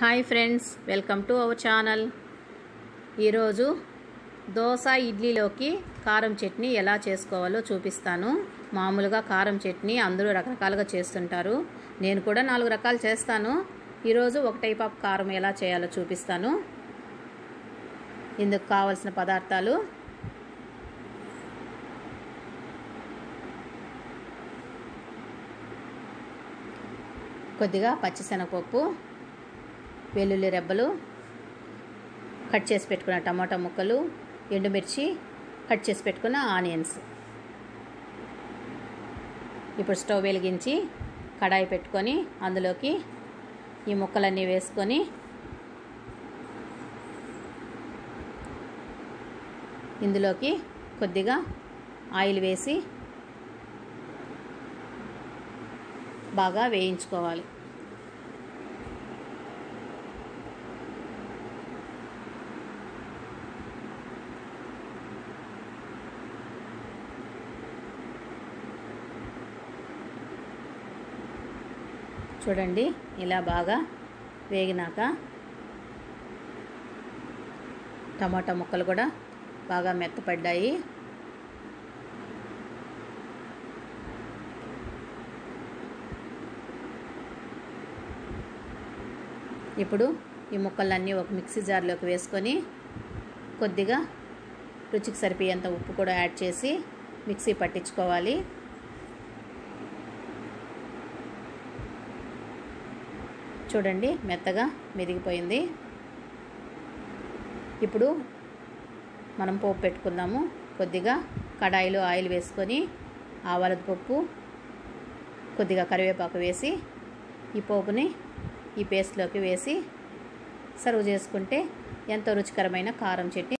Hi friends welcome to our channel. ఈరోజు దోశ ఇడ్లీలోకి కారం చట్నీ ఎలా చేసుకోవాలో చూపిస్తాను. మామూలుగా కారం చట్నీ అందరూ రకరకాలుగా చేస్తుంటారు. నేను కూడా నాలుగు రకాలు చేస్తాను. ఈరోజు ఒక టైప్ ఆఫ్ కారం ఎలా చేయాలో చూపిస్తాను. ఇందుకు కావలసిన పదార్థాలు కొద్దిగా పచ్చిశనగపప్పు వెల్లుల్లి రెబ్బలు కట్ చేసి పెట్టుకున్న టమాటా ముక్కలు ఎండుమిర్చి కట్ చేసి పెట్టుకున్న ఆనియన్స్. ఇప్పుడు స్టవ్ వెలిగించి కడాయి పెట్టుకొని అందులోకి ఈ ముక్కలన్నీ వేసుకొని ఇందులోకి కొద్దిగా ఆయిల్ వేసి బాగా వేయించుకోవాలి. చూడండి ఇలా బాగా వేగినాక టమాటా ముక్కలు కూడా బాగా మెత్తపడ్డాయి. ఇప్పుడు ఈ ముక్కలన్నీ ఒక మిక్సీ జార్లోకి వేసుకొని కొద్దిగా రుచికి సరిపోయేంత ఉప్పు కూడా యాడ్ చేసి మిక్సీ పట్టించుకోవాలి. చూడండి మెత్తగా మెదిగిపోయింది. ఇప్పుడు మనం పోపు పెట్టుకుందాము. కొద్దిగా కడాయిలో ఆయిల్ వేసుకొని ఆవాల పప్పు కొద్దిగా కరివేపాకు వేసి ఈ పోపుని ఈ పేస్ట్లోకి వేసి సర్వ్ చేసుకుంటే ఎంతో రుచికరమైన కారం చట్నీ